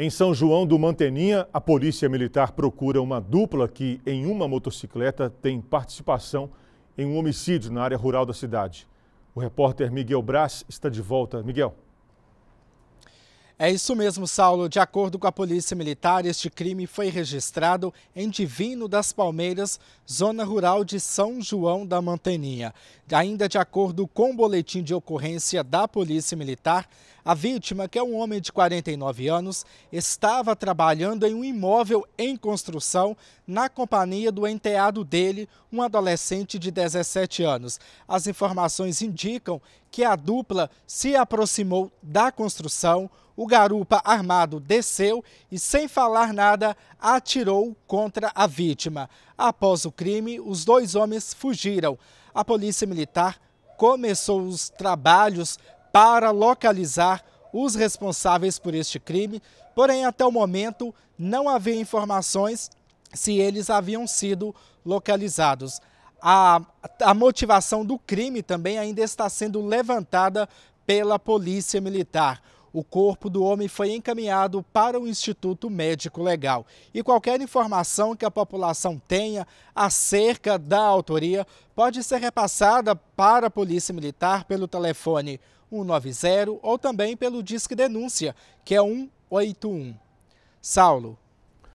Em São João do Manteninha, a Polícia Militar procura uma dupla que, em uma motocicleta, tem participação em um homicídio na área rural da cidade. O repórter Miguel Brás está de volta. Miguel. É isso mesmo, Saulo. De acordo com a Polícia Militar, este crime foi registrado em Divino das Palmeiras, zona rural de São João da Manteninha. Ainda de acordo com o boletim de ocorrência da Polícia Militar, a vítima, que é um homem de 49 anos, estava trabalhando em um imóvel em construção na companhia do enteado dele, um adolescente de 17 anos. As informações indicam que a dupla se aproximou da construção, o garupa armado desceu e, sem falar nada, atirou contra a vítima. Após o crime, os dois homens fugiram. A polícia militar começou os trabalhos para localizar os responsáveis por este crime, porém, até o momento, não havia informações se eles haviam sido localizados. A, a motivação do crime também ainda está sendo levantada pela Polícia Militar. O corpo do homem foi encaminhado para o Instituto Médico Legal. E qualquer informação que a população tenha acerca da autoria pode ser repassada para a Polícia Militar pelo telefone 190 ou também pelo Disque Denúncia, que é 181. Saulo.